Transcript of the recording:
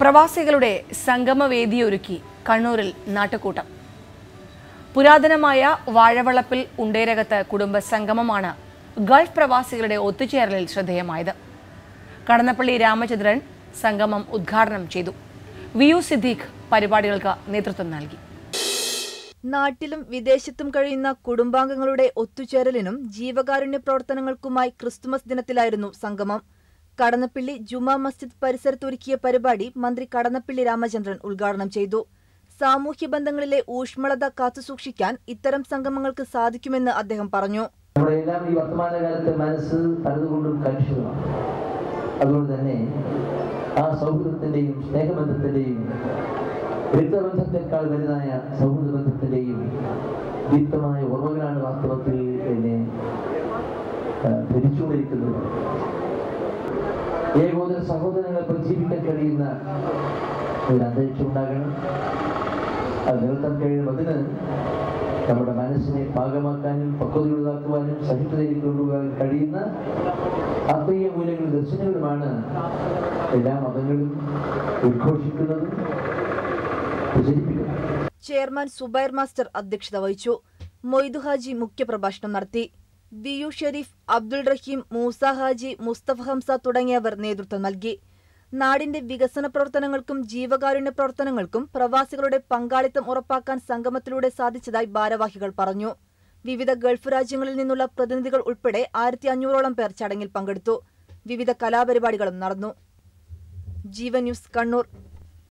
പ്രവാസികളുടെ സംഗമവേദിയൊരുക്കി കണ്ണൂരിൽ നാട്ടുകൂട്ടം. പുരാതനമായ വാഴവളപ്പിൽ ഉണ്ടേരകത്ത് കുടുംബ സംഗമമാണ് ഗൾഫ് പ്രവാസികളുടെ ഒത്തുചേരലിൽ ശ്രദ്ധേയമായത്. കടന്നപ്പള്ളി രാമചന്ദ്രൻ സംഗമം ഉദ്ഘാടനം ചെയ്തു. വി യു സിദ്ദീഖ് പരിപാടികൾക്ക് നേതൃത്വം നൽകി. നാട്ടിലും വിദേശത്തും കഴിയുന്ന കുടുംബാംഗങ്ങളുടെ ഒത്തുചേരലിനും ജീവകാരുണ്യ പ്രവർത്തനങ്ങൾക്കുമായി ക്രിസ്തുമസ് ദിനത്തിലായിരുന്നു സംഗമം. കടന്നപ്പള്ളി ജുമാ മസ്ജിദ് പരിസരത്തൊരുക്കിയ പരിപാടി മന്ത്രി കടന്നപ്പള്ളി രാമചന്ദ്രൻ ഉദ്ഘാടനം ചെയ്തു. സാമൂഹ്യ ബന്ധങ്ങളിലെ ഊഷ്മളത കാത്തുസൂക്ഷിക്കാൻ ഇത്തരം സംഗമങ്ങൾക്ക് സാധിക്കുമെന്ന് അദ്ദേഹം പറഞ്ഞു. നമ്മുടെ എല്ലാം ഈ വർത്തമാനകാലത്തെ മനസ്സ് പലതുകൊണ്ടും കലുഷിതമാണ് അതുകൊണ്ട് തന്നെ ആ സൗഹൃദത്തിന്റെയും സ്നേഹബന്ധത്തിന്റെയും രക്തബന്ധത്തെക്കാൾ വലുതായ സൗഹൃദ ബന്ധത്തിന്റെയും ദീപ്തമായ ഓർമ്മകളാണ് വാസ്തവത്തിൽ എന്നെ ധരിച്ചുകൊണ്ടിരിക്കുന്നത്. ഏകോദര സഹോദരങ്ങളെ പ്രജീവിക്കാൻ കഴിയുന്ന ഒരു അന്തരീക്ഷം ഉണ്ടാകണം. അത് നിലനിർത്താൻ കഴിയും അതിന് നമ്മുടെ മനസ്സിനെ പാകമാക്കാനും പക്വതയുള്ളതാക്കുവാനും സഹിഷ്ണുതയിൽ കൊണ്ടുപോകാൻ കഴിയുന്ന ആത്മീയ മൂല്യങ്ങളും ദർശനങ്ങളുമാണ് എല്ലാ മതങ്ങളും ഉദ്ഘോഷിക്കുന്നതും പ്രചരിപ്പിക്കുന്നതും. ചെയർമാൻ സുബൈർ മാസ്റ്റർ അധ്യക്ഷത വഹിച്ചു. മൊയ്തു ഹാജി മുഖ്യപ്രഭാഷണം നടത്തി. വി യു ഷെരീഫ് അബ്ദുൾ റഹീം മൂസ ഹാജി മുസ്തഫ ഹംസ തുടങ്ങിയവർ നേതൃത്വം നൽകി. നാടിന്റെ വികസന പ്രവർത്തനങ്ങൾക്കും ജീവകാരുണ്യ പ്രവർത്തനങ്ങൾക്കും പ്രവാസികളുടെ പങ്കാളിത്തം ഉറപ്പാക്കാൻ സംഗമത്തിലൂടെ സാധിച്ചതായി ഭാരവാഹികൾ പറഞ്ഞു. വിവിധ ഗൾഫ് രാജ്യങ്ങളിൽ നിന്നുള്ള പ്രതിനിധികൾ ഉൾപ്പെടെ ആയിരത്തി അഞ്ഞൂറോളം പേർ ചടങ്ങിൽ പങ്കെടുത്തു. വിവിധ കലാപരിപാടികളും നടന്നു. ജീവൻ ന്യൂസ് കണ്ണൂർ.